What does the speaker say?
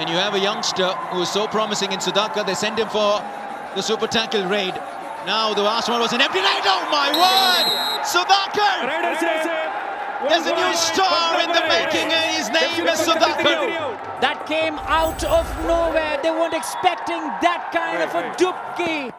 And you have a youngster who is so promising in Sudhakar. They send him for the super tackle raid. Now the last one was an empty raid. Oh my word! Sudhakar! There's a new star in the making and his name is Sudhakar. That came out of nowhere. They weren't expecting that kind of a dubki.